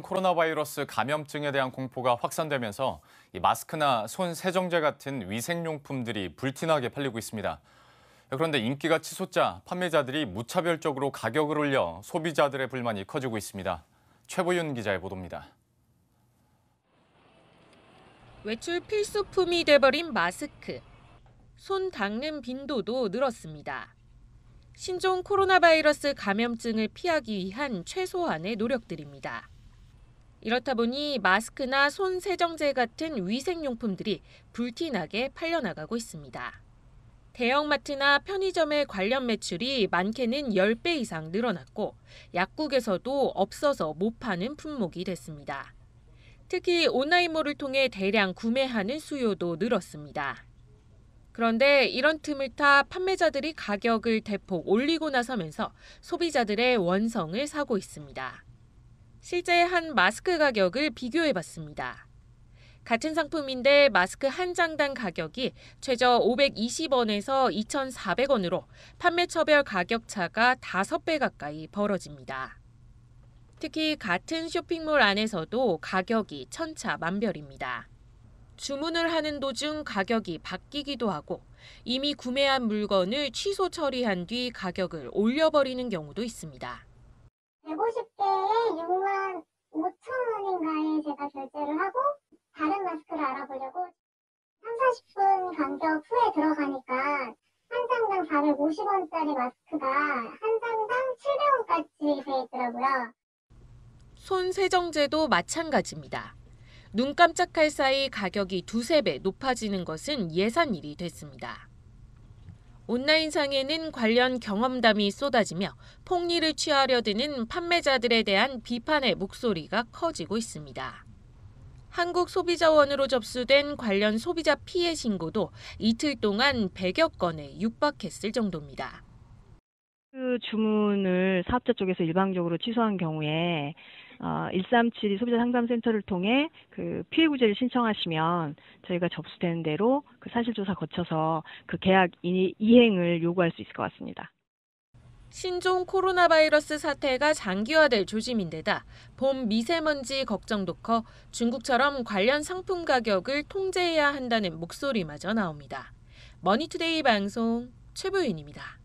코로나 바이러스 감염증에 대한 공포가 확산되면서 마스크나 손 세정제 같은 위생용품들이 불티나게 팔리고 있습니다. 그런데 인기가 치솟자 판매자들이 무차별적으로 가격을 올려 소비자들의 불만이 커지고 있습니다. 최보윤 기자의 보도입니다. 외출 필수품이 돼버린 마스크. 손 닦는 빈도도 늘었습니다. 신종 코로나 바이러스 감염증을 피하기 위한 최소한의 노력들입니다. 이렇다 보니 마스크나 손 세정제 같은 위생용품들이 불티나게 팔려나가고 있습니다. 대형마트나 편의점의 관련 매출이 많게는 10배 이상 늘어났고 약국에서도 없어서 못 파는 품목이 됐습니다. 특히 온라인몰을 통해 대량 구매하는 수요도 늘었습니다. 그런데 이런 틈을 타 판매자들이 가격을 대폭 올리고 나서면서 소비자들의 원성을 사고 있습니다. 실제 한 마스크 가격을 비교해 봤습니다. 같은 상품인데 마스크 한 장당 가격이 최저 520원에서 2,400원으로 판매처별 가격 차가 5배 가까이 벌어집니다. 특히 같은 쇼핑몰 안에서도 가격이 천차만별입니다. 주문을 하는 도중 가격이 바뀌기도 하고 이미 구매한 물건을 취소 처리한 뒤 가격을 올려버리는 경우도 있습니다. 150개에 6만 5천 원인가에 제가 결제를 하고 다른 마스크를 알아보려고 3, 40분 간격 후에 들어가니까 한 장당 450원짜리 마스크가 한 장당 700원까지 돼 있더라고요. 손 세정제도 마찬가지입니다. 눈 깜짝할 사이 가격이 두세 배 높아지는 것은 예산 일이 됐습니다. 온라인상에는 관련 경험담이 쏟아지며 폭리를 취하려 드는 판매자들에 대한 비판의 목소리가 커지고 있습니다. 한국소비자원으로 접수된 관련 소비자 피해 신고도 이틀 동안 100여 건에 육박했을 정도입니다. 그 주문을 사업자 쪽에서 일방적으로 취소한 경우에 어, 137 소비자 상담센터를 통해 그 피해 구제를 신청하시면 저희가 접수되는 대로 그 사실 조사 거쳐서 그 계약 이행을 요구할 수 있을 것 같습니다. 신종 코로나 바이러스 사태가 장기화될 조짐인데다 봄 미세먼지 걱정도 커 중국처럼 관련 상품 가격을 통제해야 한다는 목소리마저 나옵니다. 머니투데이 방송 최부윤입니다.